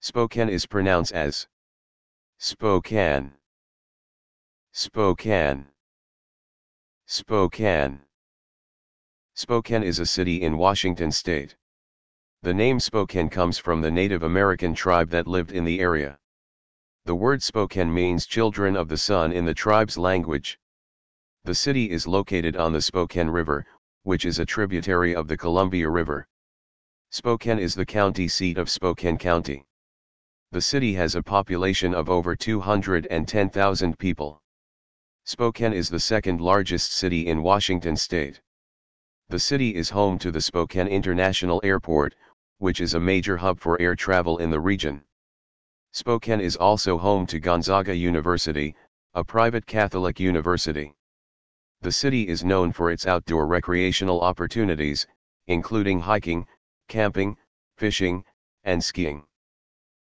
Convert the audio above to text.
Spokane is pronounced as Spokane. Spokane. Spokane. Spokane is a city in Washington state. The name Spokane comes from the Native American tribe that lived in the area. The word Spokane means children of the sun in the tribe's language. The city is located on the Spokane River, which is a tributary of the Columbia River. Spokane is the county seat of Spokane County. The city has a population of over 210,000 people. Spokane is the second largest city in Washington state. The city is home to the Spokane International Airport, which is a major hub for air travel in the region. Spokane is also home to Gonzaga University, a private Catholic university. The city is known for its outdoor recreational opportunities, including hiking, camping, fishing, and skiing.